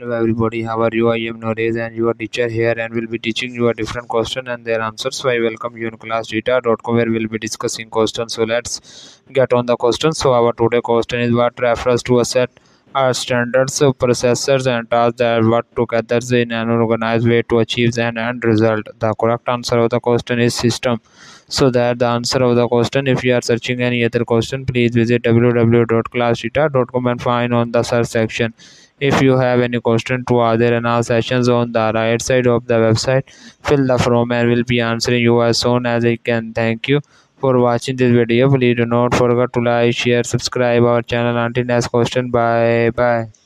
Hello everybody, how are you? I am Noresh and your teacher here and we will be teaching you a different question and their answers. So I welcome you in classtheta.com where we'll be discussing questions. So let's get on the question. So our today question is what refers to a set of standards processors and tasks that work together in an organized way to achieve an end result. The correct answer of the question is system. So that the answer of the question. If you are searching any other question, please visit www.classtheta.com and find on the search section if you have any question to other in our sessions on the right side of the website fill the form and we will be answering you as soon as i can. Thank you for watching this video. Please do not forget to like share subscribe our channel. Until next question bye bye